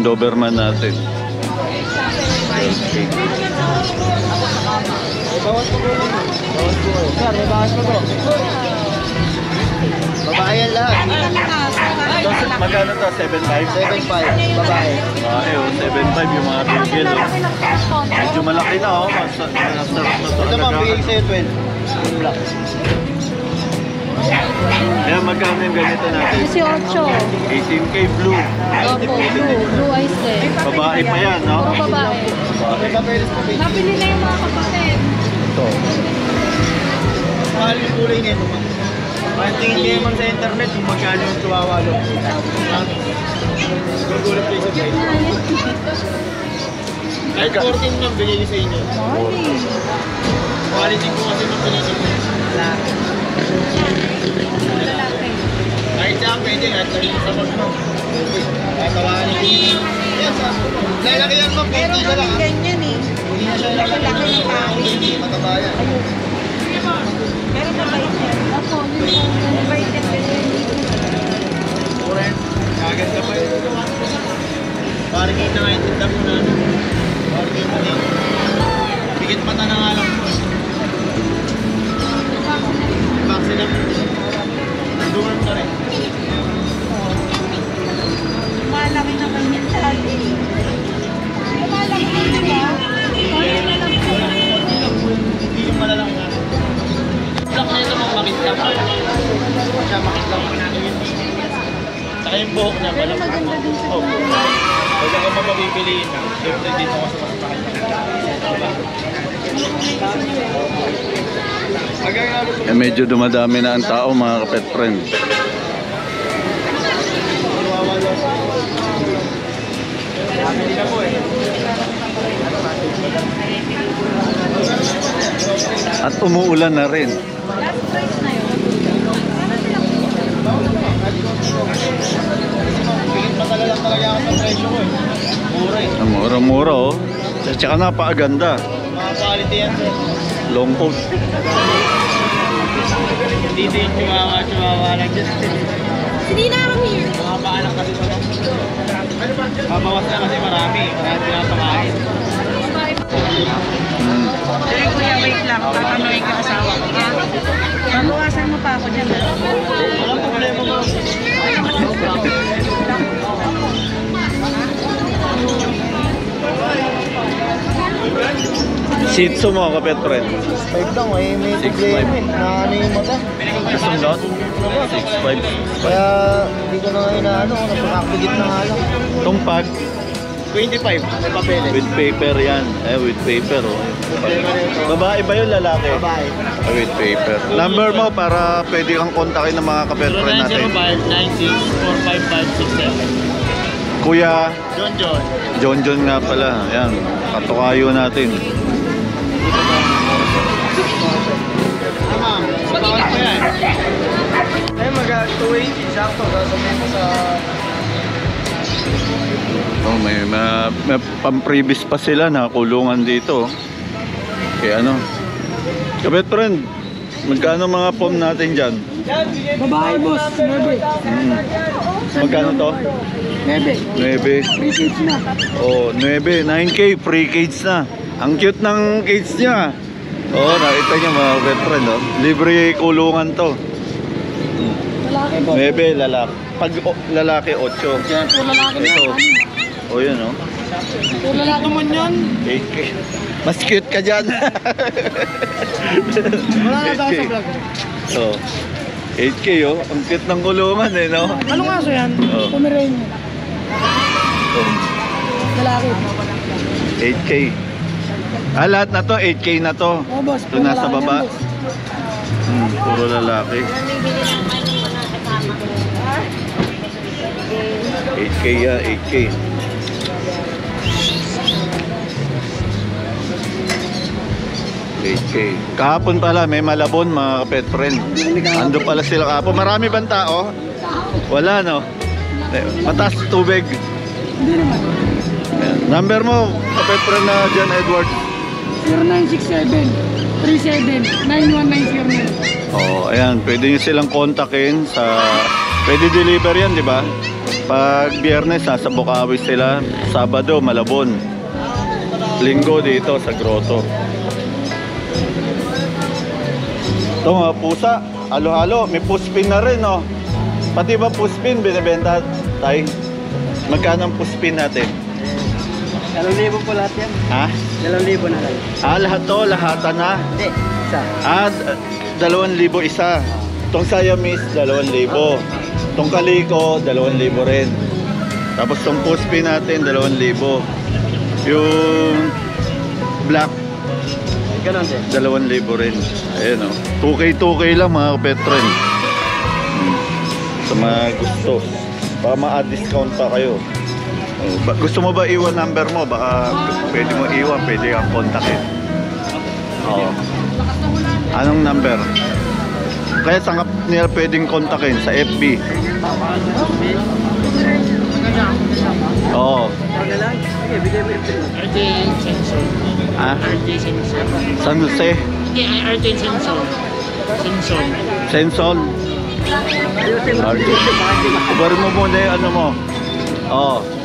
yung Doberman natin. Bawas po po. Bawas po. Sir, may bawas po po. Babae yan lahat. Magkano to? 7.5? 7.5. Babae. Babae oh, 7.5 yung mga bigel oh. Medyo malaki na oh. Mas, masarap na to. Ito alagaan. bigay sa'yo 12. Yung black. Kaya magkano yung ganito natin? 18. 18k blue. Opo, blue. Blue eyes din. Babae pa yan, no? Puro babae. Nabili na yung mga kapatid. Ito. Mahal yung kulay nito. Kahit tingin kayo man sa internet kung magkano yung tuwawalo. Gugulat kayo sa price. Kahit 14 ma'am, bigay ko sa inyo. Quality ko kasi ma'am pinili. Kahit siya pwede, kahit sa pag ma'am. Tatawanin ko. Yes, ma'am. Lalaki yan ma'am, 20 na lang. ah. ganyan eh. Hindi na siya lalaki ng tao. Mataba yan. Pero mabait yan. Po. Mabait yan. Oren, kaganda pa yun. Parang kita nga yung tinda mo na ano. Parang kita din. Bigit mata na nga lang po. Lang. Dorm ka rin. Malaki naman yan dati. Malaki na yun ba? Na. Hindi yung malalaki na. Black na ito mong makit lang. Siya makit lang po natin yung Saka yung buhok niya. Pero malaki. maganda din sa Opo. Huwag ka mapapipiliin na. Siyempre dito ako sa mas mahal. Eh, medyo dumadami na ang tao mga kapet friend. At umuulan na rin. Mura-mura oh. At saka napakaganda. Mga quality yan sir. Long coat. Hindi din chihuahua, chihuahua lang dyan. Hindi na ako here. Mga paanak kasi pa. Babawas na kasi marami. Marami pinapakain. Mm. Ay, kuya, wait lang. Tatanungin ka asawa ko. ha? Babawasan mo pa ako dyan. ha? Walang problema mo. Shih Tzu mo kapet friend. 5 lang eh. May problema five. eh. Na ano yung mata. Kasundot? 6.5. Kaya hindi ko na ngayon na ano. Napaka-activate na nga lang. Itong pag 25. May papeles. with paper yan. Eh, with paper oh. Babae ba yun lalaki? Babae. Ah, with paper. Number mo para pwede kang kontakin ng mga kapet friend natin. 0905 Kuya John John. John John nga pala. Yan. Katukayo natin. Bawal po yan. Eh, mag-280. Sakto. Sasabihin mo sa... Oh, may, may, may pamprevis pa sila na kulungan dito. Kaya ano? Kapit friend, magkano mga pom natin dyan? Babae boss, 9. Hmm. Magkano to? 9. 9. Free kids na. Oh, 9. 9K, free cage na. Ang cute ng cage niya. Oh, nakita niyo mga kapit friend, oh. Libre kulungan to. Lalaki boss. 9 lalaki. Pag o, lalaki 8. Yan, puro lalaki na. Ito. Oh, yun oh. Puro lalaki naman yan. 8K. Mas cute ka dyan. Wala na daw sa 8K. vlog. So, 8K oh. Ang cute ng kulungan eh, no? Anong aso yan? Oh. Pomeranian. So, Lalaki. 8K. Ah, lahat na to, 8K na to. Oh boss, Ito nasa baba. Hmm, puro lalaki. 8K yan, 8K. k Kahapon pala, may malabon mga pet friend. Ando pala sila kahapon. Marami bang tao? Wala no? Eh, Mataas tubig. Naman. Ayan. Number mo, kapet friend na John Edward. 0967 0937-9190. Oh, ayan, pwede nyo silang kontakin sa pwede deliver yan, di ba? Pag biyernes, nasa Bukawi sila. Sabado, Malabon. Linggo dito sa Grotto. Ito mga pusa, halo-halo, may puspin na rin, oh. Pati ba puspin, binibenta tayo? Magkano ang puspin natin? Dalawang libo po lahat yan. Ha? Dalawang libo na lang. Ah, lahat to, lahatan na. Hindi, isa. Ah, dalawang libo isa. Itong Siamese, dalawang libo. Itong Kaliko, dalawang libo rin. Tapos itong Puspin natin, dalawang libo. Yung Black, Ganon din. dalawang libo rin. Ayan o. 2K, 2K lang mga kapetren. Hmm. Sa mga gusto. Baka ma-discount pa kayo. Oh, ba- gusto mo ba iwan number mo? Baka pwede mo iwan, pwede kang kontakin. Oo. Anong number? Kaya sangap nila pwedeng kontakin sa FB. Oo. Pin. RJ Sensor. Ah, RJ Sensor. San Jose? Hindi, RJ Sensor. Sensor. Mo. RJ. Baka hindi ma- Ibar mo muna yung ano mo. Oo. RJ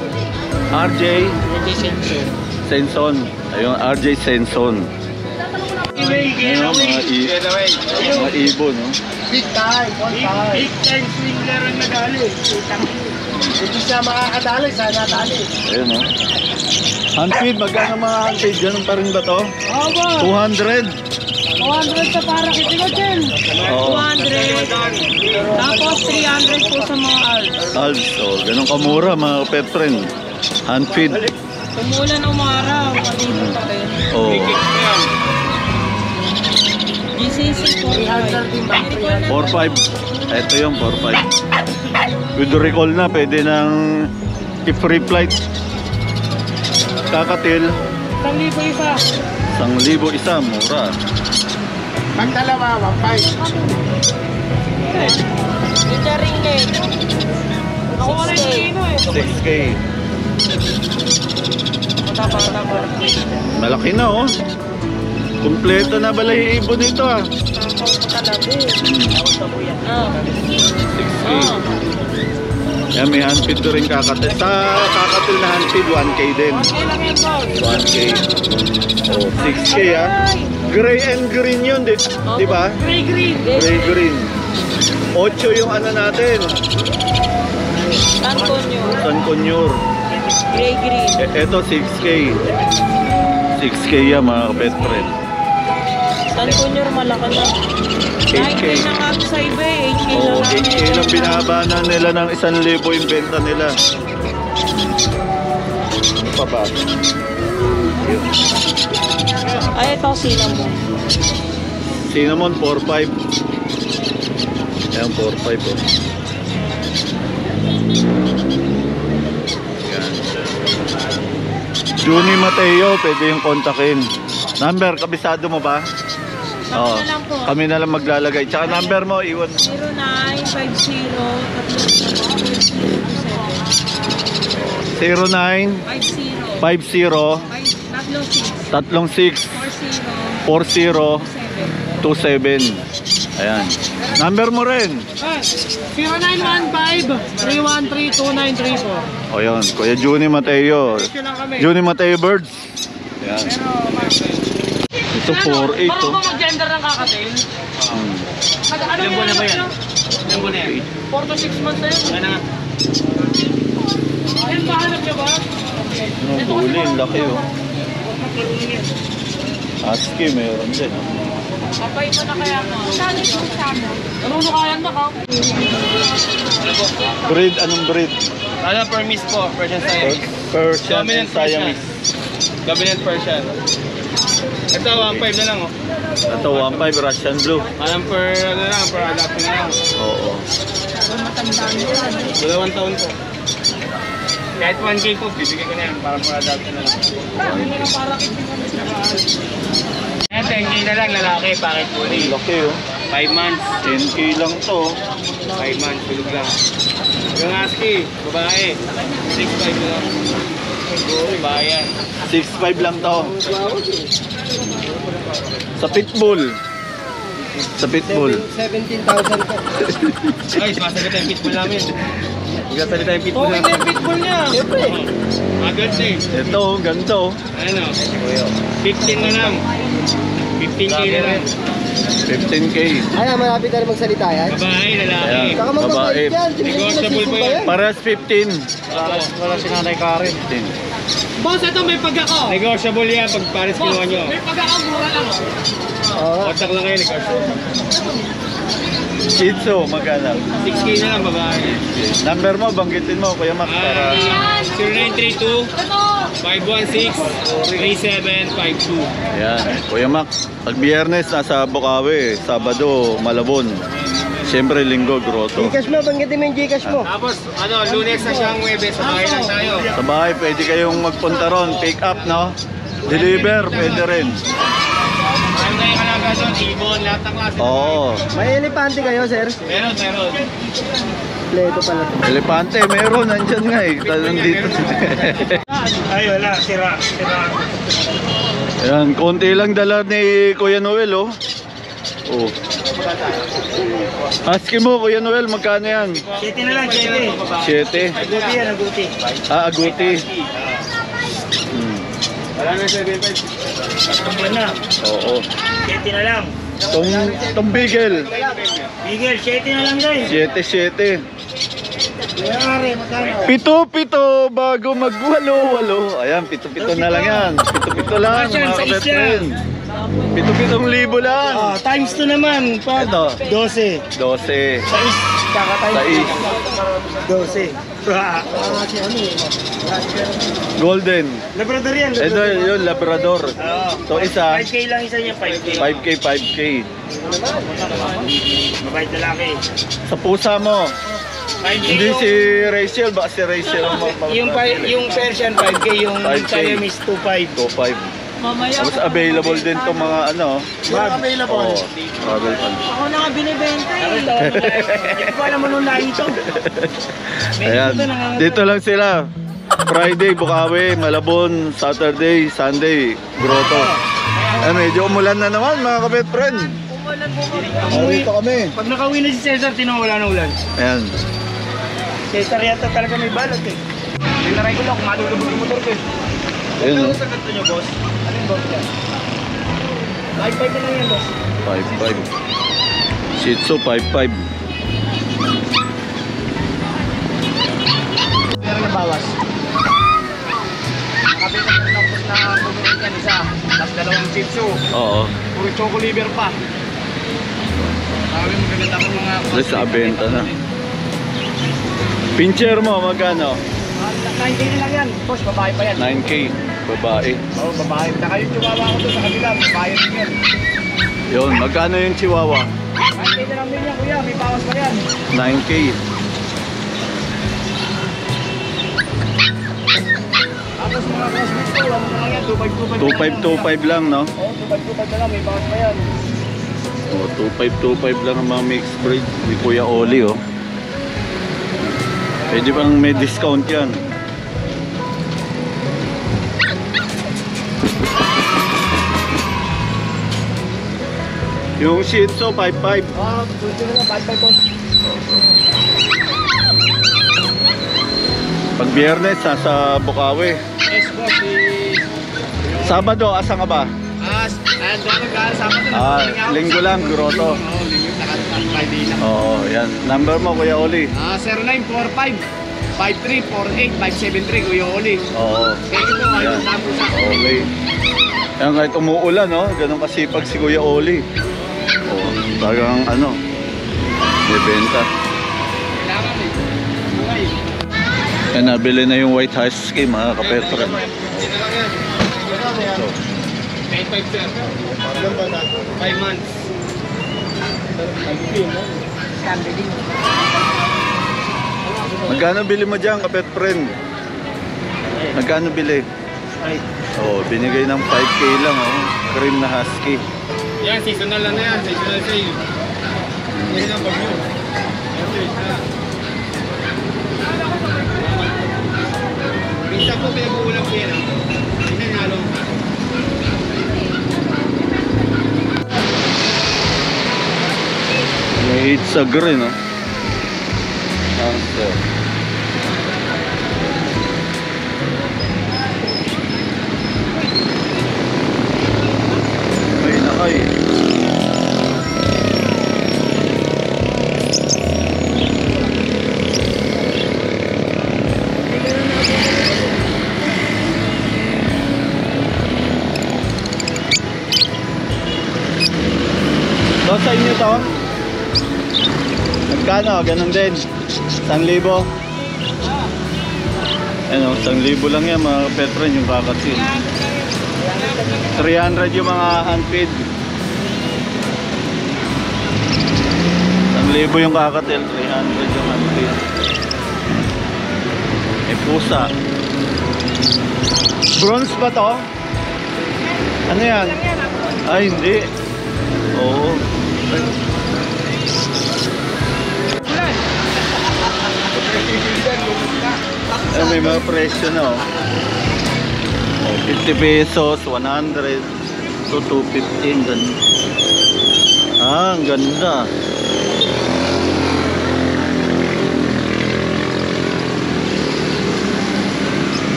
RJ Sensor. Senson. Ayun, RJ Senson. Ayun, mga, i- mga ibon, no? Big time, one time. Big time swingler ang nagali. Hindi siya makakadali, sana dali. Ayun, no? Handfeed, magkano mga handfeed? Ganun pa rin ba to? Aba, 200? 200 sa para kitilo, Chen. Oo. 200. Tapos 300 po sa mga alps. Alps, oh, ganun kamura mga pet friend. Handfeed. Umulan umaraw, palibo pa rin. Oh. GCC po. 4-5. Ito yung 4-5. With recall na, pwede nang i-free flight. Kakatil, Isang libo isa. 1,000 isa, mura. Pag dalawa, one five. Ito ring net. Ako rin kino eh. 6K. Malaki na oh. Kompleto na bala yung ibon nito ah. Eh. Ah. 6K. Yan, may handfeed to rin kakatil. Sa kakatil na handfeed, 1K din. Kailan yan, boss? 1K. Oh, 6K ah. Gray and green yun, di, di ba? Gray green. Gray green. 8 yung ano natin. Antonio. San Conyor. Gray green. E, eto 6K. 6K yan mga pet friend. Antonio malaki na. 8K. 9K na nga sa iba eh. 8K na Oo, lang. 8K lang binaba na nila ng 1,000 yung benta nila. Ano pa ba? Yun. Ay, ito cinnamon. Cinnamon 4.5. Ayan, 4.5 oh. Juni Mateo, pwede yung kontakin. Number, kabisado mo ba? Kami Oo. na lang po. Kami na lang maglalagay. Tsaka number mo, iwan mo. 0950 09 50 50 tatlong 6 36 40 40 27. Ayan. Number mo rin. Ah, 0915-313-2934. O yun, Kuya Juni Mateo. Juni Mateo Birds. Pero, Max, Ito 4.8 Marunong oh. ba mag-gender ng kakatil? Hmm. Ano, ano Ilang buwan na ba yan? Ilang buwan na yan? 4 to 6 months na yun. Ano nga? Ayun, bahanap nyo ba? Ano, huli, ang laki oh. Husky, meron din. Kapay mo na kaya mo. Saan ito sama? Ano kayan ba ka? Breed, anong breed? Ano, permis po, Persian Science. Persian and Dominant Persian. Siamese. Dominant Persian. Ito, 1.5 na lang, oh. Ito, 1.5 Russian Blue. Alam per, ano lang, per adapt na lang. Oo. Dalawang taon po. Kahit 1K po, bibigyan ko na yan para per adapt na lang. Ayan, 10K na lang, lalaki, packet po Ang laki oh. 5 months. 10k lang to. 5 months, tulog lang. Yung husky, babae, 6'5 na lang. Babae yan. 6.5 lang to. Sa pitbull. Sa pitbull. 17,000 po. Ay, masagot yung pitbull namin. Magsasalita yung pitbull Okay na yung pitbull niya. Siyempre. Agad eh. Ito, ganito. Ano? 15 na lang. 15k na lang. 15k. Ay, malapit na rin magsalita yan. Babae, lalaki. Ayan, Saka babae. magbabayad yan. Negotiable pa yan. Parehas 15. Wala si Nanay Karen. 15. Boss, ito may pagkako. Negotiable yan pag pares kinuha nyo. May pagkako, mura lang. Oo. Kontak lang kayo, negotiable. Tzu, magkano? 6k na lang, babae. Number mo, banggitin mo, Kuya Max, para... Ah, 0932 Ito. 516-3752. Ayan, Kuya Max, pag biyernes nasa Bukawi, Sabado, Malabon. Siyempre, linggo, Grotto. Gcash mo, banggitin mo yung Gcash mo. Tapos, ano, lunes na siyang Webes, sa bahay lang tayo. Sa bahay, pwede kayong magpunta ron, pick up, no? Deliver, pwede rin. Tayong kalaga doon, ibon, lahat ng klase. Oo. May elepante kayo, sir? Meron, meron. Pleto pala. Elepante, meron, nandyan nga eh. Talon dito. Ay, wala. Sira. Sira. Ayan, konti lang dala ni Kuya Noel, oh. Oh. Husky mo, Kuya Noel, magkano yan? Sete na lang, sete. 7. Aguti yan, aguti. Ah, aguti. Hmm. Wala na 75. Tumbon na. Oo. Sete na lang. Tong, tong bigel, Bigel, sete na lang guys. 7-7. Kaya are, magkano? Pito-pito bago magwalo-walo. Ayan, pito-pito na lang yan. Pito-pito lang, Masyan, mga sa kapetren. Pito-pitong libo lang. Ah, times 2 naman. Pag Ito. 12. 12. Sais. Kaka times Sais. 12. Golden. Labrador yan. Ito yun, Labrador. Oo. So isa, 5K lang isa niya, 5K. 5K, 5K. Mabait lalaki. Sa pusa mo, 5K hindi yung, si Rachel, baka si Rachel ang mag- yung, pa- yung Persian 5K, yung 5K. Siamese 2.5. 2.5. Mamaya. Tapos available din itong mga ano. Available. Oo, travel fund. Ako na nga binibenta eh. Hindi ko alam ano na ito. Ayan, dito lang sila. Friday, Bukawi, Malabon, Saturday, Sunday, Grotto. Ayan, medyo umulan na naman mga kapit friend. Dito kami. Pag nakauwi na si Cesar, tinawala na ulan. Ayan. Cesar yata talaga may balot eh. Tinaray ko lang kung matulubog yung motor ko eh. Ayun, oh. sa kanto niyo, boss? Ano yung boss yan? 5-5 na lang yan, boss. 5.5. Shih Tzu, 5.5. Pero na bawas. Kapit na tapos na bumili yan isa. Tapos dalawang chipsu. Oo. Puro choco liver pa. Sabi mo gaganda ko mga... Let's sa benta na. Pincher mo, magkano? 9K na lang yan. Boss, babae pa yan. 9K, babae. Oo, oh, babae. Saka yung chihuahua ko doon sa kabila, babae rin yan. Yun, magkano yung Chihuahua? 9K na lang din yan, kuya. May bawas pa yan. 9K. Tapos mga classmates ko, ano na lang yan, 2.5-2.5 2525 lang, no? Oo, 2.5 na lang, may bawas pa yan. Oh, 2525 lang ang mga mixed breed ni Kuya Oli, oh. Pwede bang may discount yan? Yung Shih Tzu, 55. Ah, pwede na lang, 5.5 boss. Pag biyernes, nasa Bukawi. Yes, boss. Si... Sabado, asa ka ba? Ah, na. Ah, linggo lang, Grotto. Oo, linggo. Naka- Friday lang. Oo, yan. Number mo, Kuya Oli. Ah, 0945 5348 573 Kuya Oli. Oo. Thank you po. Ayun na po sa Okay. Yan kahit umuulan, no? Ganun kasipag si Kuya Oli. Talagang ano, may benta. Kailangan eh. Nabili na yung White mga. Hindi na lang yan. Ito. 95 sir. 5 months. Magkano bili mo dyan, kapetren? Magkano bili? Ay, Oo, binigay ng 5K lang, oh. Cream na Husky. Yan, seasonal lang na yan. Seasonal sale. Yan ang bagyo. Minsan po pinag-uulang po yan. Pinanalo ka. It's a green, no? Ah. Answer. Magkano? Ganun din. Isang libo? Ano, isang libo lang yan mga petron yung kakatil. 300 yung mga handfeed. Isang libo yung kakatil, 300 yung handfeed. May pusa. Bronze ba to? Ano yan? Ay, hindi. Oo. Ay, may mga presyo na oh. Oh, 50 pesos, 100 to 215 ganun. Ah, ang ganda.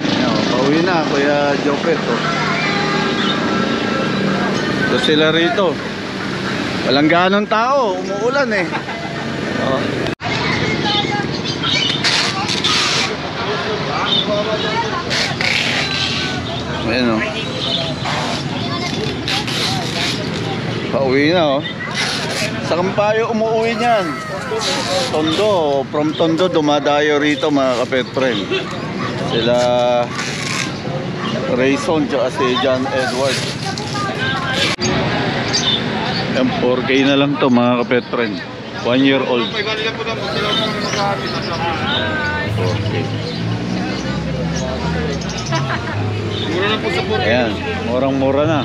Ayan, oh, pauwi na, Kuya Jopet. Oh. Ito sila rito. Walang ganong tao, umuulan eh. Oh. Ayan o. Pauwi na o. Sa Kampayo umuwi niyan. Tondo. From Tondo dumadayo rito mga kapetren. Sila Rayson tsaka si John Edward. Yan 4K na lang to mga kapetren. One year old. 4K. Ayan, murang-mura na.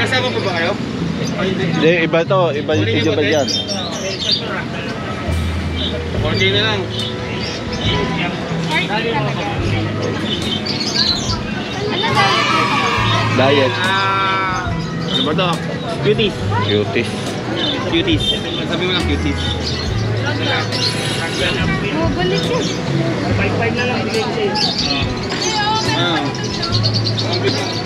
Kasama po ba kayo? Hindi, iba to. Iba, iba ba dyan? 4K na lang. Diet. Ah, ano ba to? Cuties. Cuties. Cuties. Sabi mo lang cuties. Oh, balik yun. Ah. Thank you.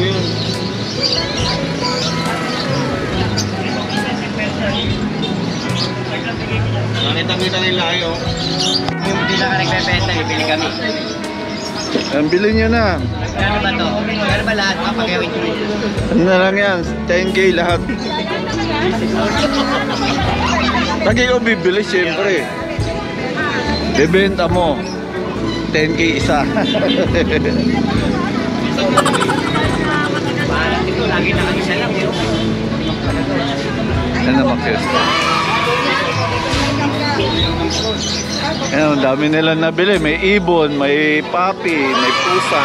Po yun. Nakita-kita nila kayo. Yung na ka nagbebenta, bibili kami. Ayan, bilhin nyo na. Ano ba to? Ano ba lahat? Papagawin ko Ano na lang yan? 10k lahat. Lagi ko bibili, siyempre. Bebenta mo. 10k isa. lagi na isa lang. Pero Yan naman Fiesta. Yan, ang dami nilang nabili. May ibon, may papi, may pusa.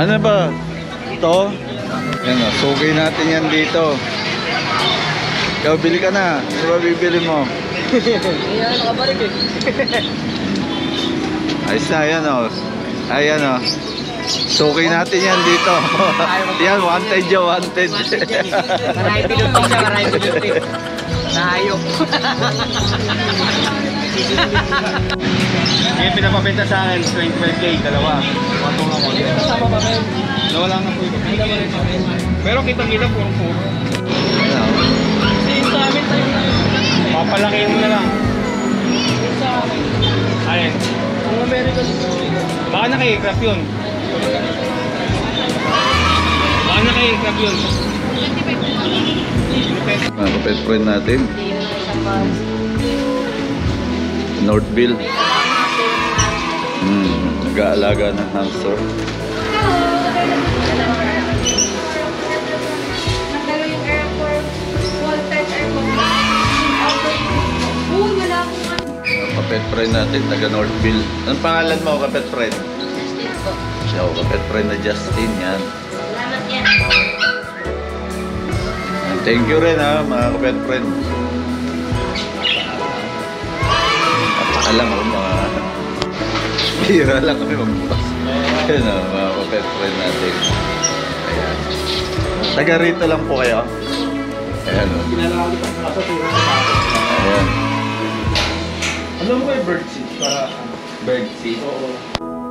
Ano ba? Ito? Yan o, sugay natin yan dito. Ikaw, bili ka na. Ano ba bibili mo? Ayan, nakabalik eh. Ayos na, yan o. Ayan o. Sukay natin yan dito. yan, wanted yan, wanted. Maraming pinunti siya, maraming pinunti. Nahayok. Ngayon pinapabenta sa akin, 25k, dalawa. Matunga ko. Kasama pa rin. Nawala nga po ito. Pero kitang-kita puro-puro. Yan, o. Papalakihin mo na lang. Alin? Ang American Baka naka-aircraft yun. Baka naka-aircraft yun. Mga kapet friend natin. Northville. Hmm, nag-aalaga ng hamster. Kapet friend natin, taga Northville. Anong pangalan mo, kapet friend? Siya, oh, kapet friend na Justin, yan. Salamat yan. And Thank you rin ha, mga kapet friend. Napakalang ako mga... Bira lang kami magbukas. Yan o, mga kapet friend natin. Ayan. Taga rito lang po kayo. Ayan o. Ayan. Ano mo kayo bird seed? Para Bird seed. Oo.